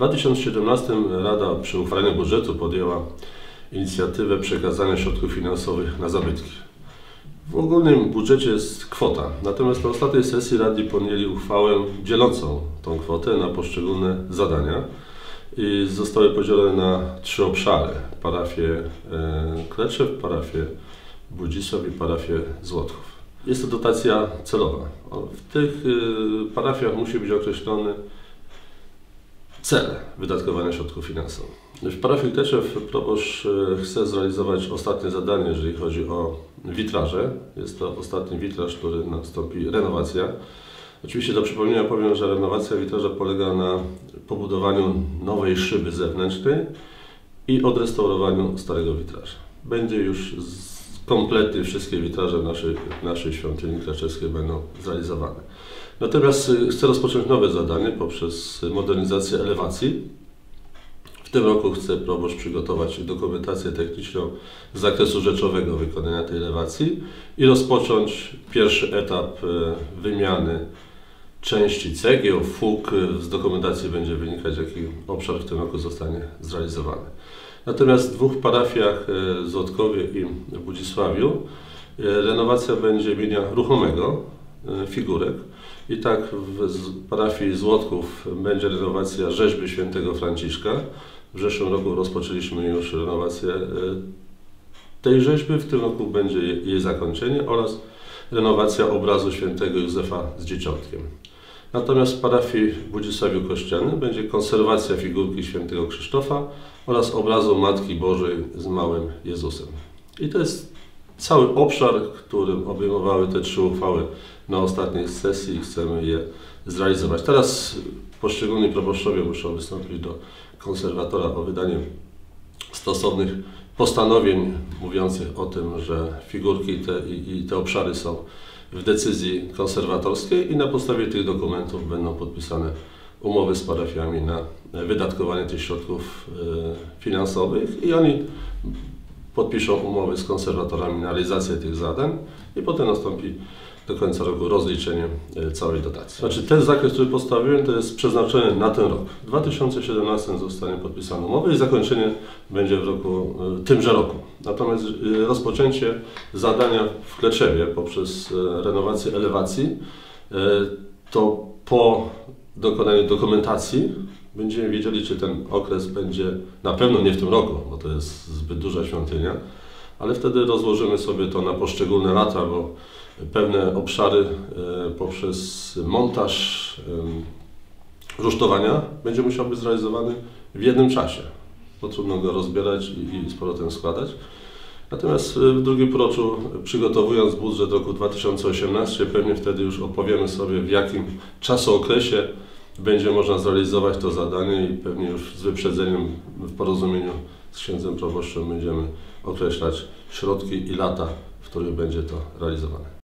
2017 Rada przy uchwaleniu budżetu podjęła inicjatywę przekazania środków finansowych na zabytki. W ogólnym budżecie jest kwota, natomiast na ostatniej sesji radni podjęli uchwałę dzielącą tą kwotę na poszczególne zadania i zostały podzielone na trzy obszary. Parafię e, Kleczew, parafię Budzisław i parafię Złotków. Jest to dotacja celowa. W tych y, parafiach musi być określony cel wydatkowania środków finansowych. W parafii Kleczew proboszcz y, chce zrealizować ostatnie zadanie, jeżeli chodzi o witraże. Jest to ostatni witraż, który nastąpi renowacja. Oczywiście do przypomnienia powiem, że renowacja witraża polega na pobudowaniu nowej szyby zewnętrznej i odrestaurowaniu starego witraża. Będzie już z komplety, wszystkie witraże naszej, naszej świątyni klaczewskiej będą zrealizowane. Natomiast y, chcę rozpocząć nowe zadanie poprzez modernizację elewacji. W tym roku chcę proboszcz przygotować dokumentację techniczną z zakresu rzeczowego wykonania tej elewacji i rozpocząć pierwszy etap y, wymiany części cegieł, fug. Z dokumentacji będzie wynikać, jaki obszar w tym roku zostanie zrealizowany. Natomiast w dwóch parafiach, e, Złotkowie i Budzisławiu, e, renowacja będzie mienia ruchomego, figurek. I tak w parafii Złotków będzie renowacja rzeźby świętego Franciszka. W zeszłym roku rozpoczęliśmy już renowację e, tej rzeźby, w tym roku będzie je- jej zakończenie oraz renowacja obrazu świętego Józefa z dzieciątkiem. Natomiast w parafii Budzisławiu Kościelnym będzie konserwacja figurki świętego Krzysztofa oraz obrazu Matki Bożej z małym Jezusem. I to jest cały obszar, którym obejmowały te trzy uchwały na ostatniej sesji i chcemy je zrealizować. Teraz poszczególni proboszczowie muszą wystąpić do konserwatora o wydanie stosownych postanowień mówiących o tym, że figurki te, i, i te obszary są w decyzji konserwatorskiej i na podstawie tych dokumentów będą podpisane umowy z parafiami na wydatkowanie tych środków e, finansowych i oni podpiszą umowy z konserwatorami na realizację tych zadań i potem nastąpi do końca roku rozliczenie e, całej dotacji. Znaczy ten zakres, który postawiłem, to jest przeznaczony na ten rok. W 2017 zostanie podpisana umowa i zakończenie będzie w roku, e, tymże roku. Natomiast e, rozpoczęcie zadania w Kleczewie poprzez renowację elewacji, to po dokonaniu dokumentacji będziemy wiedzieli, czy ten okres będzie na pewno nie w tym roku, bo to jest zbyt duża świątynia, ale wtedy rozłożymy sobie to na poszczególne lata, bo pewne obszary e, poprzez montaż em, rusztowania będzie musiał być zrealizowany w jednym czasie, bo trudno go rozbierać i, z powrotem składać. Natomiast e, w drugim półroczu, przygotowując budżet roku 2018, pewnie wtedy już opowiemy sobie, w jakim czasookresie będzie można zrealizować to zadanie i pewnie już z wyprzedzeniem w porozumieniu z księdzem proboszczem będziemy określać środki i lata, w których będzie to realizowane.